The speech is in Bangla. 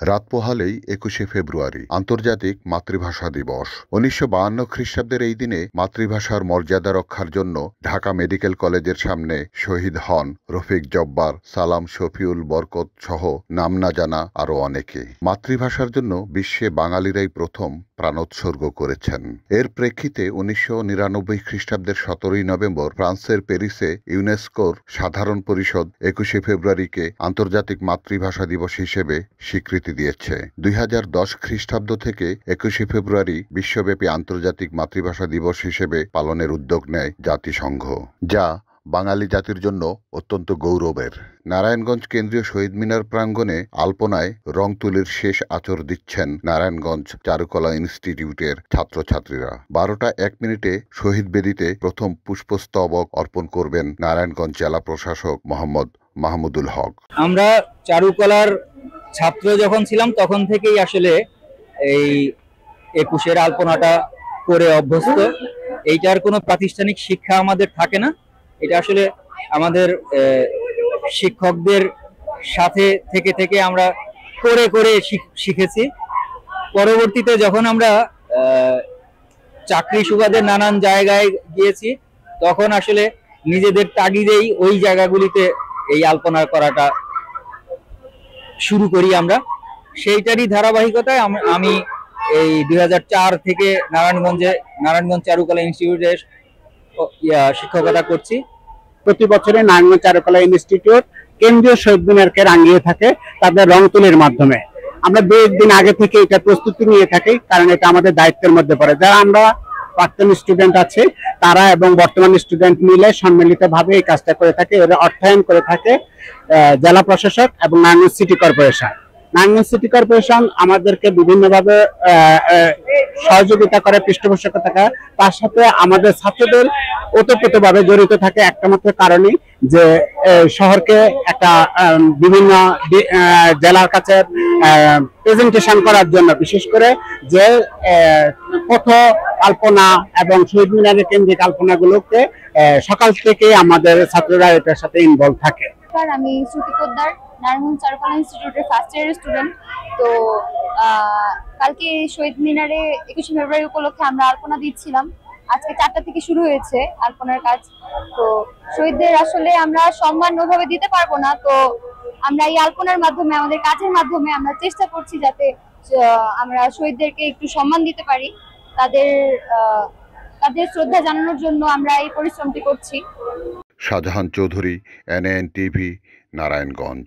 রাত পোহালেই একুশে ফেব্রুয়ারি, আন্তর্জাতিক মাতৃভাষা দিবস। উনিশশো বাহান্ন খ্রিস্টাব্দের এই দিনে মাতৃভাষার মর্যাদা রক্ষার জন্য ঢাকা মেডিকেল কলেজের সামনে শহীদ হন রফিক জব্বার, সালাম শফিউল বরকত সহ নাম না জানা আরও অনেকে। মাতৃভাষার জন্য বিশ্বে বাঙালিরাই প্রথম প্রাণোৎসর্গ করেছেন। এর প্রেক্ষিতে উনিশশো নিরানব্বই খ্রিস্টাব্দের সতেরোই নভেম্বর ফ্রান্সের প্যারিসে ইউনেস্কোর সাধারণ পরিষদ একুশে ফেব্রুয়ারিকে আন্তর্জাতিক মাতৃভাষা দিবস হিসেবে স্বীকৃতি দিয়েছে। দুই হাজার দশ খ্রিস্টাব্দ থেকে একুশে ফেব্রুয়ারি বিশ্বব্যাপী আন্তর্জাতিক মাতৃভাষা দিবস হিসেবে পালনের উদ্যোগ নেয় জাতিসংঘ, যা বাঙালি জাতির জন্য অত্যন্ত গৌরবের। নারায়ণগঞ্জ কেন্দ্রীয় শহীদ মিনার প্রাঙ্গণে আলপনায় রং তুলির শেষ আচর দিচ্ছেন নারায়ণগঞ্জ চারুকলা ইনস্টিটিউটের ছাত্রছাত্রীরা। বারোটা এক মিনিটে শহীদ বেদিতে প্রথম পুষ্পস্তবক অর্পণ করবেন নারায়ণগঞ্জ জেলা প্রশাসক মোহাম্মদ মাহমুদুল হক। আমরা চারুকলার ছাত্র যখন ছিলাম, তখন থেকেই আসলে এই একুশের আলপনাটা করে অভ্যস্ত। এইটার কোনো প্রাতিষ্ঠানিক শিক্ষা আমাদের থাকে না। এটা আসলে আমাদের শিক্ষকদের সাথে থেকে থেকে আমরা করে করে শিখ- শিখেছি। পরবর্তীতে যখন আমরা চাকরি সুবাদে নানান জায়গায় গিয়েছি, তখন আসলে নিজেদের তাগিদেই ওই জায়গাগুলিতে এই আলপনা করাটা শুরু করি আমরা। সেইটারই ধারাবাহিকতায় আমি এই দুই হাজার চার থেকে নারায়ণগঞ্জে, নারায়ণগঞ্জ চারুকলা ইনস্টিটিউটে শিক্ষকতা করছি। প্রতি বছরে নারায়ণগঞ্জ চারুকলা ইনস্টিটিউট কেন্দ্রীয় শহীদ মিনারকে রাঙিয়ে থাকে তাদের রং তুলির মাধ্যমে। আমরা দু একদিন আগে থেকে এটা প্রস্তুতি নিয়ে থাকি, কারণ এটা আমাদের দায়িত্বের মধ্যে পড়ে। যারা আমরা প্রাক্তন স্টুডেন্ট আছে তারা এবং বর্তমান স্টুডেন্ট মিলে সম্মিলিত ভাবে এই কাজটা করে থাকে। এর অর্থায়ন করে থাকে জেলা প্রশাসক এবং Narayanganj city corporation Narayanganj city corporation আমাদেরকে বিভিন্নভাবে সহযোগিতা করে পৃষ্ঠপোষকতা তার সাথে আমাদের ছাত্রদের ওতপ্রোতভাবে জড়িত থাকে একটা মাত্র কারণে যে শহরকে একটা বিভিন্ন জেলার কাছে প্রেজেন্টেশন করার জন্য। বিশেষ করে যে আহ, পথ আলপনা এবং শহীদ মিনারের কেন্দ্রিক আলপনাগুলোকে আহ, সকাল থেকে আমাদের ছাত্ররা এটার সাথে ইনভলভ থাকে। আমি শ্রুতি পোদ্দার নারায়ণগঞ্জ চারুকলা ইনস্টিটিউটের ফার্স্ট ইয়ারের স্টুডেন্ট তো কালকে শহীদ মিনারে একুশে ফেব্রুয়ারি উপলক্ষে আমরা আলপনা দিচ্ছিলাম। আজকে চারটা থেকে শুরু হয়েছে আলপনার কাজ। তো শহীদদের আসলে আমরা সম্মান ওভাবে দিতে পারব না। তো আমরা এই আলপনার মাধ্যমে আমাদের কাজের মাধ্যমে আমরা চেষ্টা করছি যাতে আমরা শহীদদেরকে একটু সম্মান দিতে পারি। তাদের তাদের শ্রদ্ধা জানানোর জন্য আমরা এই পরিশ্রমটি করছি। Shahjahan Chowdhury NN TV Narayanganj.